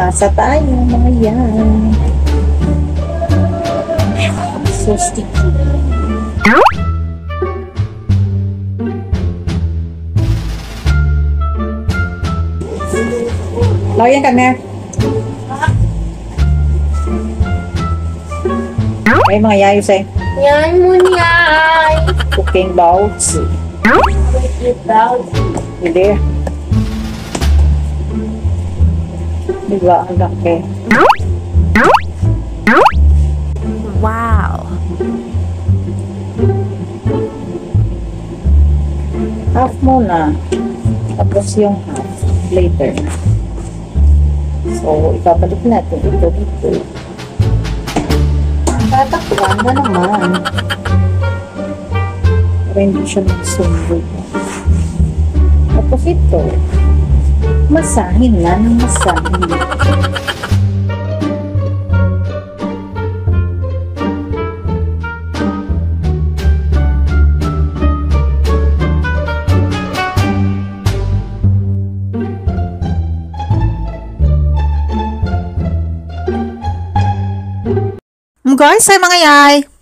Masa tayo, mga yan. So sticky. Lagyan ka na. Ay, mga yayo sa'yo. Yan mo niyay. Cooking bowls. Ikaw. Hindi. Diba? Ang laki. Wow. Half muna. Tapos yung half later. So, ibabalik natin ito dito. Tatakpan na naman. Para hindi siya magsundo. Tapos ito, masahin na ng masahin. Guys, ay mga yay.